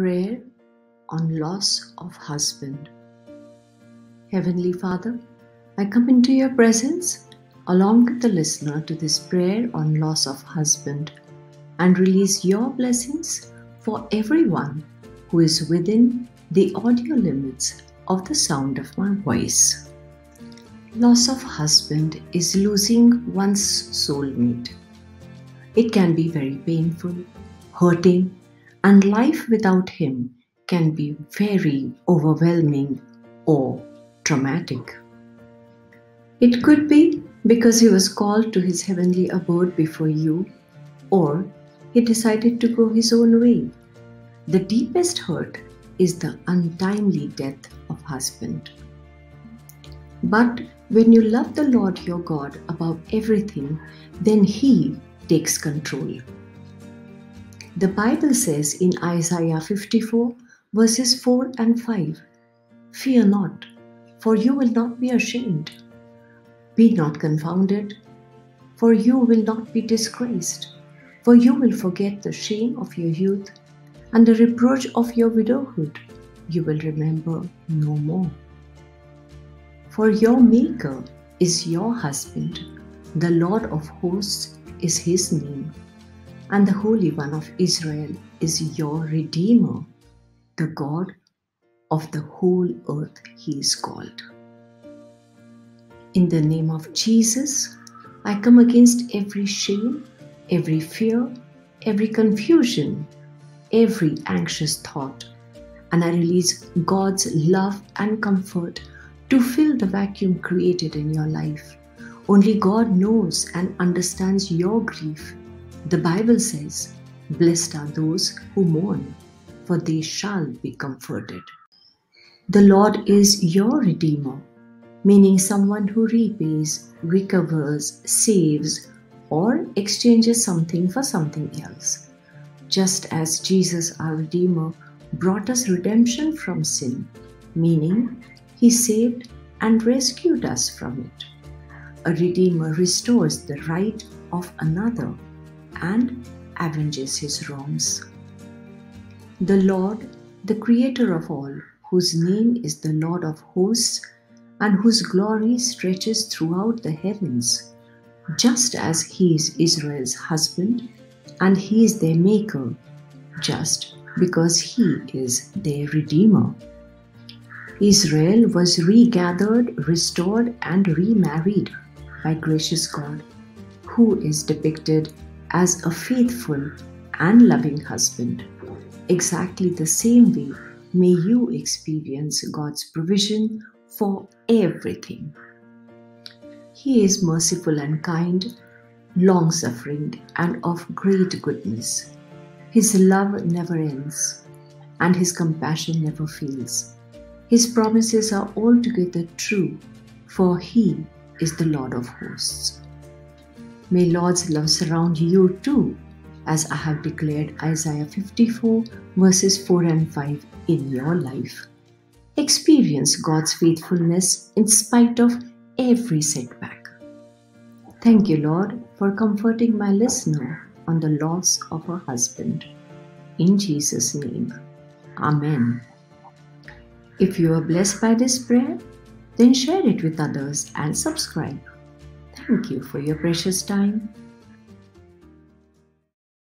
Prayer on Loss of Husband. Heavenly Father, I come into your presence along with the listener to this prayer on loss of husband and release your blessings for everyone who is within the audio limits of the sound of my voice. Loss of husband is losing one's soulmate. It can be very painful, hurting, and life without him can be very overwhelming or traumatic. It could be because he was called to his heavenly abode before you, or he decided to go his own way. The deepest hurt is the untimely death of husband. But when you love the Lord your God above everything, then he takes control. The Bible says in Isaiah 54, verses 4 and 5 Fear not, for you will not be ashamed. Be not confounded, for you will not be disgraced. For you will forget the shame of your youth, and the reproach of your widowhood you will remember no more. For your Maker is your husband, the Lord of hosts is his name and the Holy One of Israel is your Redeemer, the God of the whole earth, he is called. In the name of Jesus, I come against every shame, every fear, every confusion, every anxious thought, and I release God's love and comfort to fill the vacuum created in your life. Only God knows and understands your grief the Bible says, Blessed are those who mourn, for they shall be comforted. The Lord is your Redeemer, meaning someone who repays, recovers, saves, or exchanges something for something else. Just as Jesus, our Redeemer, brought us redemption from sin, meaning he saved and rescued us from it. A Redeemer restores the right of another and avenges his wrongs. The Lord, the Creator of all, whose name is the Lord of hosts, and whose glory stretches throughout the heavens, just as he is Israel's husband and he is their maker, just because he is their redeemer. Israel was regathered, restored, and remarried by gracious God, who is depicted as a faithful and loving husband. Exactly the same way may you experience God's provision for everything. He is merciful and kind, long suffering, and of great goodness. His love never ends, and his compassion never fails. His promises are altogether true, for he is the Lord of hosts. May Lord's love surround you too, as I have declared Isaiah 54, verses 4 and 5 in your life. Experience God's faithfulness in spite of every setback. Thank you, Lord, for comforting my listener on the loss of her husband. In Jesus' name, Amen. If you are blessed by this prayer, then share it with others and subscribe. Thank you for your precious time.